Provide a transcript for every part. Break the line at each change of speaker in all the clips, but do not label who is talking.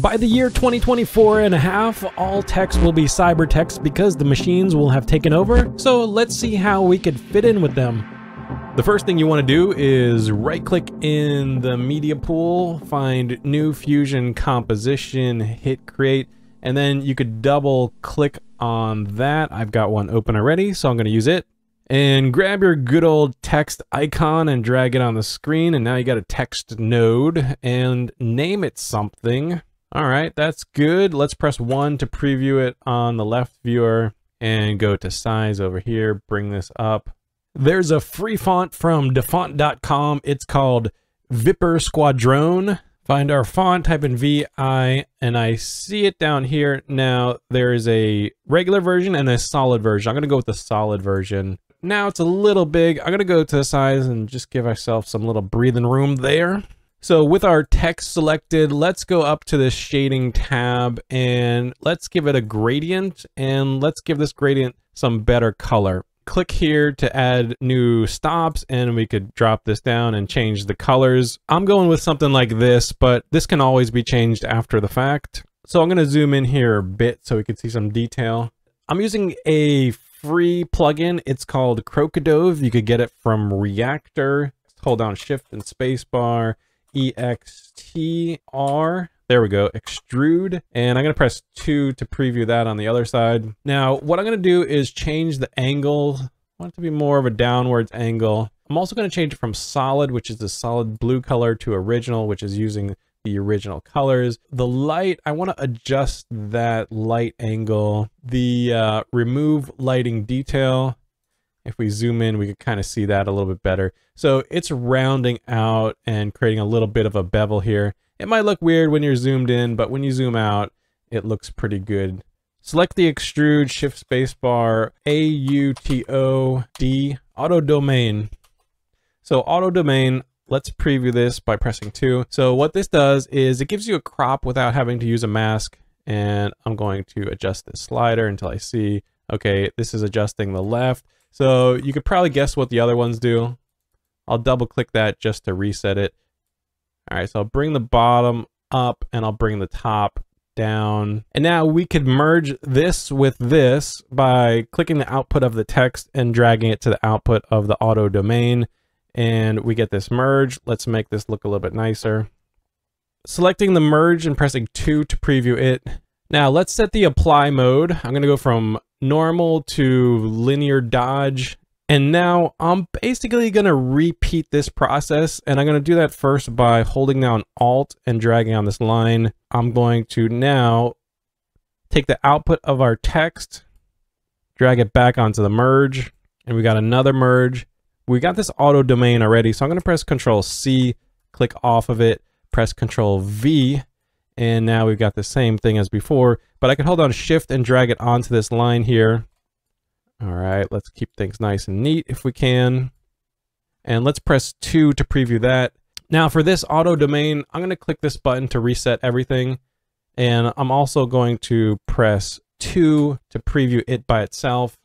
By the year 2024 and a half, all text will be cyber text because the machines will have taken over. So let's see how we could fit in with them. The first thing you want to do is right click in the media pool, find new fusion composition, hit create, and then you could double click on that. I've got one open already, so I'm going to use it. And grab your good old text icon and drag it on the screen. And now you got a text node and name it something. All right, that's good. Let's press one to preview it on the left viewer and go to size over here, bring this up. There's a free font from dafont.com. It's called Viper Squadron. Find our font, type in VI, and I see it down here. Now, there is a regular version and a solid version. I'm to go with the solid version. Now it's a little big. I'm to go to the size and just give ourselves some little breathing room there. So with our text selected, let's go up to the shading tab and let's give it a gradient and let's give this gradient some better color. Click here to add new stops and we could drop this down and change the colors. I'm going with something like this, but this can always be changed after the fact. So I'm going to zoom in here a bit so we can see some detail. I'm using a free plugin. It's called Krokodove. You could get it from Reactor. Hold down shift and spacebar EXTR. There we go, extrude. And I'm gonna press two to preview that on the other side. Now, what I'm gonna do is change the angle. I want it to be more of a downwards angle. I'm also gonna change it from solid, which is the solid blue color, to original, which is using the original colors. The light, I wanna adjust that light angle. The uh, remove lighting detail, if we zoom in, we can kind of see that a little bit better. So it's rounding out and creating a little bit of a bevel here. It might look weird when you're zoomed in, but when you zoom out, it looks pretty good. Select the extrude, shift spacebar, A-U-T-O-D, auto domain. So auto domain, let's preview this by pressing two. So what this does is it gives you a crop without having to use a mask. And I'm going to adjust this slider until I see, okay, this is adjusting the left. So you could probably guess what the other ones do. I'll double click that just to reset it. All right, so I'll bring the bottom up and I'll bring the top down. And now we could merge this with this by clicking the output of the text and dragging it to the output of the auto domain. And we get this merge. Let's make this look a little bit nicer. Selecting the merge and pressing 2 to preview it. Now let's set the apply mode. I'm going to go from normal to linear dodge. And now I'm basically going to repeat this process and I'm going to do that first by holding down alt and dragging on this line. I'm going to now take the output of our text, drag it back onto the merge, and we got another merge. We got this auto domain already, so I'm going to press Control C, click off of it, press Control V, and now we've got the same thing as before, but I can hold on shift and drag it onto this line here. All right, let's keep things nice and neat if we can. And let's press two to preview that. Now for this auto domain, I'm gonna click this button to reset everything. And I'm also going to press two to preview it by itself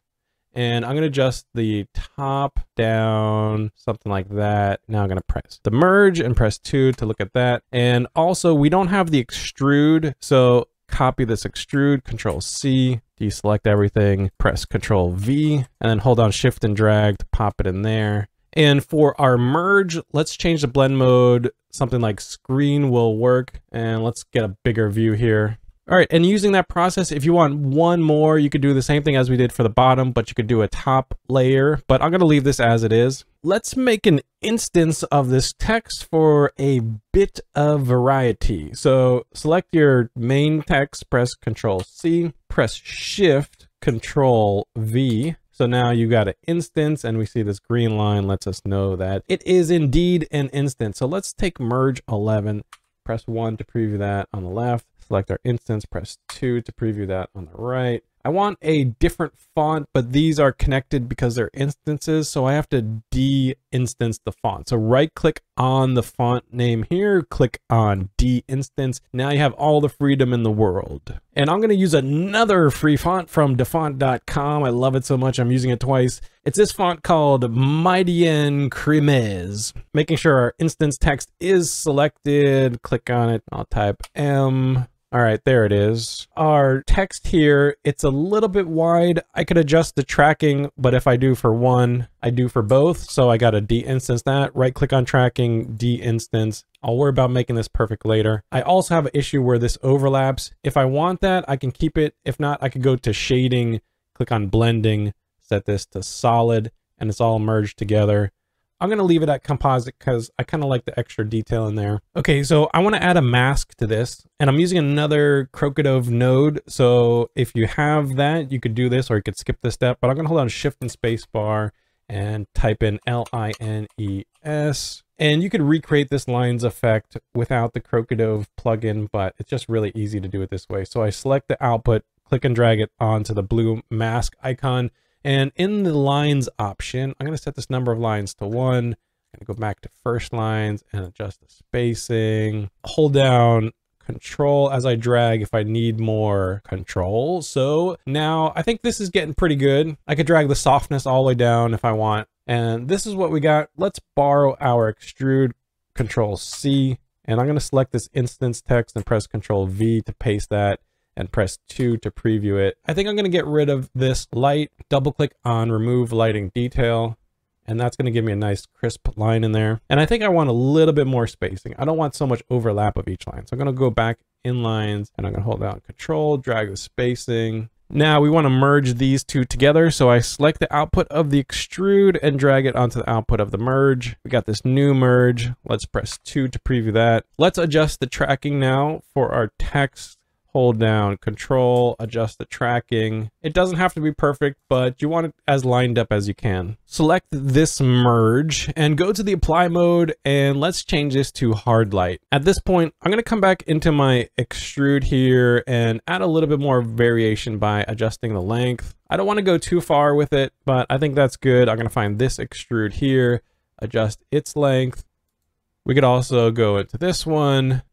and I'm going to adjust the top down, something like that. Now I'm going to press the merge and press 2 to look at that. And also, we don't have the extrude, so copy this extrude, Control C, deselect everything, press Control V, and then hold down Shift and drag to pop it in there. And for our merge, let's change the blend mode. Something like screen will work. And let's get a bigger view here. All right, and using that process, if you want one more, you could do the same thing as we did for the bottom, but you could do a top layer, but I'm gonna leave this as it is. Let's make an instance of this text for a bit of variety. So select your main text, press Control C, press Shift, Control V, so now you got an instance and we see this green line lets us know that it is indeed an instance. So let's take merge 11, press one to preview that on the left select our instance, press 2 to preview that on the right. I want a different font, but these are connected because they're instances, so I have to de-instance the font. So right click on the font name here, click on de-instance. Now you have all the freedom in the world. And I'm gonna use another free font from dafont.com. I love it so much, I'm using it twice. It's this font called Mightyenne Cremeuse. Making sure our instance text is selected, click on it, I'll type M, All right, there it is. Our text here, it's a little bit wide. I could adjust the tracking, but if I do for one, I do for both. So I got to de-instance that, right click on tracking, de-instance. I'll worry about making this perfect later. I also have an issue where this overlaps. If I want that, I can keep it. If not, I could go to shading, click on blending, set this to solid, and it's all merged together. I'm going to leave it at composite because I kind of like the extra detail in there. Okay, so I want to add a mask to this and I'm using another Krokodove node. So if you have that, you could do this or you could skip this step, but I'm going to hold on shift and space bar and type in L-I-N-E-S. And you could recreate this lines effect without the Krokodove plugin, but it's just really easy to do it this way. So I select the output, click and drag it onto the blue mask icon and in the lines option, I'm going to set this number of lines to one. I'm going to go back to first lines and adjust the spacing. Hold down control as I drag if I need more control. So now I think this is getting pretty good. I could drag the softness all the way down if I want. And this is what we got. Let's borrow our extrude control C. And I'm going to select this instance text and press control V to paste that and press 2 to preview it. I think I'm going to get rid of this light, double click on remove lighting detail, and that's going to give me a nice crisp line in there. And I think I want a little bit more spacing. I don't want so much overlap of each line. So I'm going to go back in lines and I'm going to hold down control, drag the spacing. Now we want to merge these two together. So I select the output of the extrude and drag it onto the output of the merge. We got this new merge. Let's press two to preview that. Let's adjust the tracking now for our text hold down control, adjust the tracking. It doesn't have to be perfect, but you want it as lined up as you can. Select this merge and go to the apply mode and let's change this to hard light. At this point, I'm gonna come back into my extrude here and add a little bit more variation by adjusting the length. I don't wanna go too far with it, but I think that's good. I'm gonna find this extrude here, adjust its length. We could also go into this one,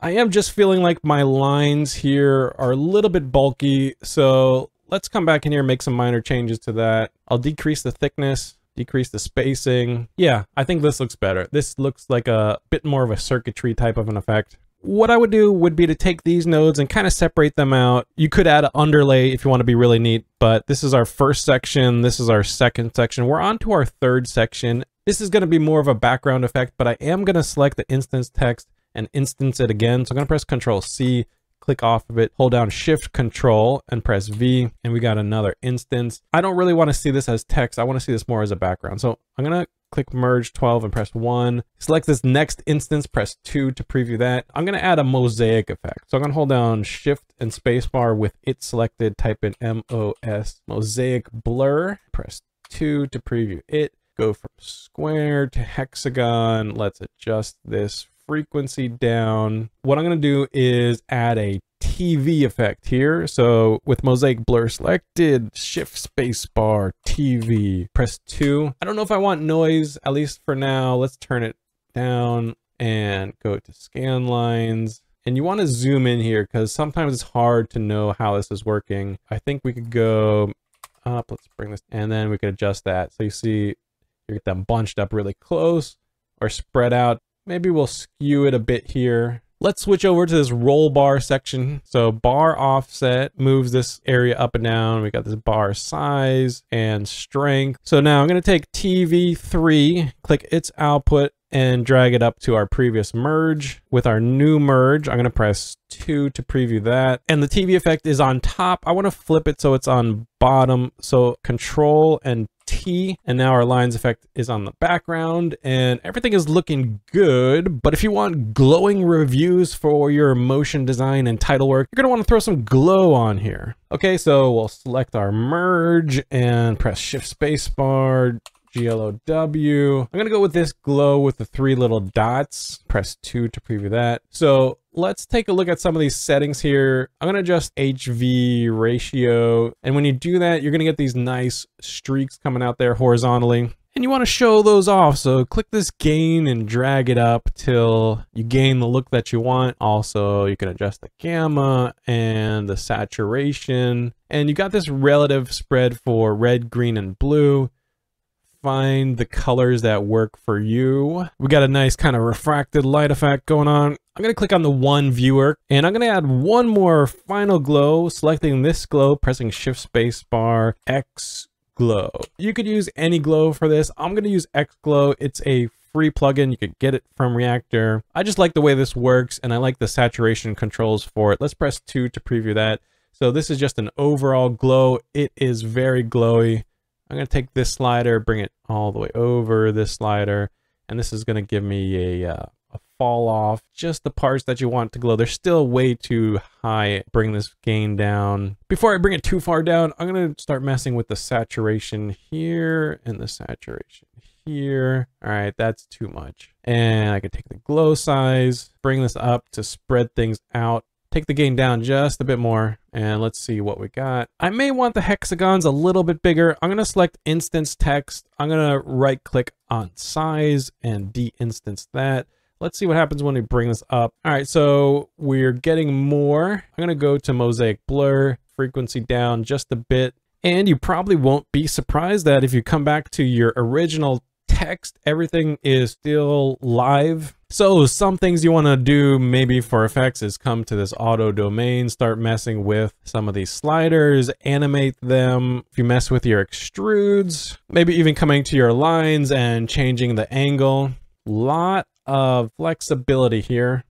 I am just feeling like my lines here are a little bit bulky, so let's come back in here and make some minor changes to that. I'll decrease the thickness, decrease the spacing. Yeah, I think this looks better. This looks like a bit more of a circuitry type of an effect. What I would do would be to take these nodes and kind of separate them out. You could add an underlay if you want to be really neat, but this is our first section. This is our second section. We're on to our third section. This is going to be more of a background effect, but I am going to select the instance text and instance it again. So I'm going to press Control C, click off of it, hold down Shift Control and press V, and we got another instance. I don't really want to see this as text. I want to see this more as a background. So I'm going to click merge 12 and press 1. Select this next instance, press 2 to preview that. I'm going to add a mosaic effect. So I'm going to hold down shift and spacebar with it selected, type in MOS, mosaic blur, press 2 to preview it. Go from square to hexagon. Let's adjust this frequency down. What I'm going to do is add a TV effect here. So with mosaic blur selected, shift space bar, TV, press two. I don't know if I want noise, at least for now. Let's turn it down and go to scan lines. And you want to zoom in here because sometimes it's hard to know how this is working. I think we could go up, let's bring this, and then we can adjust that. So you see, you get them bunched up really close or spread out Maybe we'll skew it a bit here. Let's switch over to this roll bar section. So bar offset moves this area up and down. We got this bar size and strength. So now I'm going to take TV3, click its output and drag it up to our previous merge. With our new merge, I'm going to press 2 to preview that. And the TV effect is on top. I want to flip it so it's on bottom. So control and T, and now our lines effect is on the background, and everything is looking good. But if you want glowing reviews for your motion design and title work, you're gonna wanna throw some glow on here. Okay, so we'll select our merge and press shift space bar, GLOW. I'm gonna go with this glow with the three little dots. Press two to preview that. So let's take a look at some of these settings here. I'm gonna adjust HV ratio. And when you do that, you're gonna get these nice streaks coming out there horizontally. And you want to show those off, so click this gain and drag it up till you gain the look that you want. Also, you can adjust the gamma and the saturation. And you got this relative spread for red, green, and blue find the colors that work for you. We got a nice kind of refracted light effect going on. I'm going to click on the one viewer and I'm going to add one more final glow, selecting this glow, pressing shift space bar X glow. You could use any glow for this. I'm going to use X glow. It's a free plugin. You could get it from Reactor. I just like the way this works and I like the saturation controls for it. Let's press 2 to preview that. So this is just an overall glow. It is very glowy. I'm going to take this slider, bring it all the way over this slider, and this is going to give me a, uh, a fall off. Just the parts that you want to glow. They're still way too high. Bring this gain down. Before I bring it too far down, I'm going to start messing with the saturation here and the saturation here. All right, that's too much. And I can take the glow size, bring this up to spread things out take the gain down just a bit more and let's see what we got. I may want the hexagons a little bit bigger. I'm going to select instance text. I'm going to right click on size and de-instance that. Let's see what happens when we bring this up. All right, so we're getting more. I'm going to go to mosaic blur, frequency down just a bit. And you probably won't be surprised that if you come back to your original text, everything is still live so some things you want to do maybe for effects is come to this auto domain, start messing with some of these sliders, animate them. If you mess with your extrudes, maybe even coming to your lines and changing the angle. Lot of flexibility here.